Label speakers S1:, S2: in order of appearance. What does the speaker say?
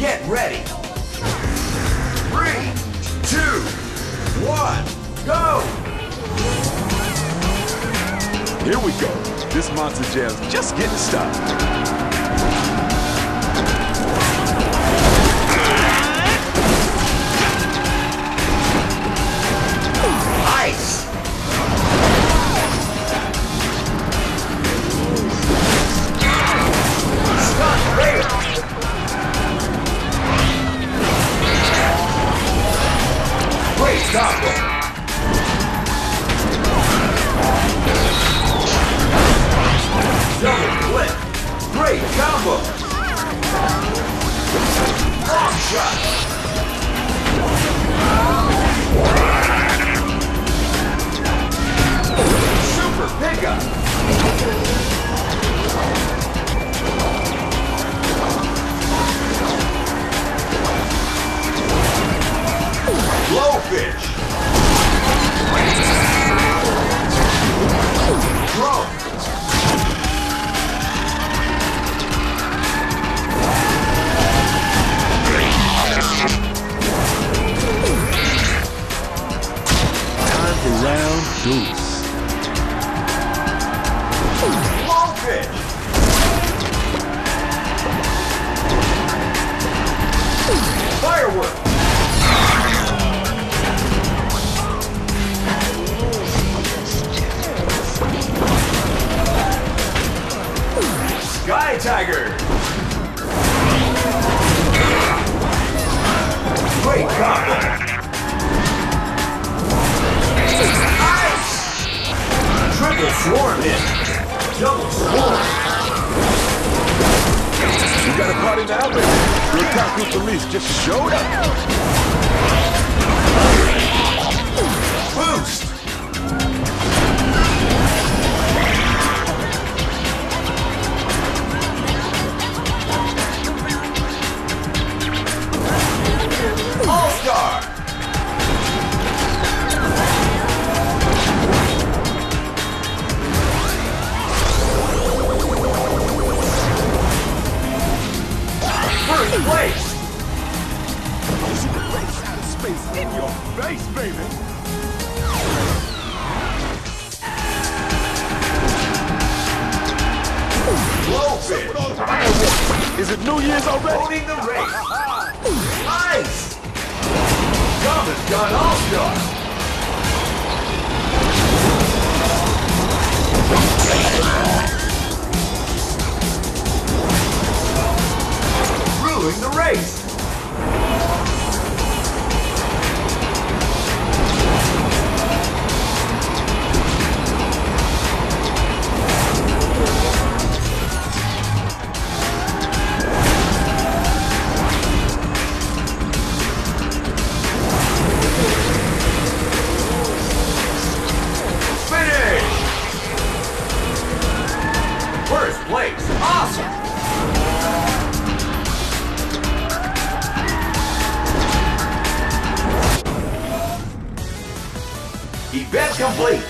S1: Get ready. Three, two, one, go!
S2: Here we go. This Monster Jam's just getting started.
S1: Great combo! Double flip! Great combo! Long shot! Drone!
S2: Time for round deuce.
S1: Sky Tiger! Great combo! Ice! Triple swarm hit! Double swarm!
S2: We got a party now, baby. The Kaku police just showed up. Space in your face, baby.
S1: Blowfish!
S2: Is it New Year's already?
S1: Owning the race! Ice! Comet Gun All-Star! Ruling the First place! Awesome! Event complete!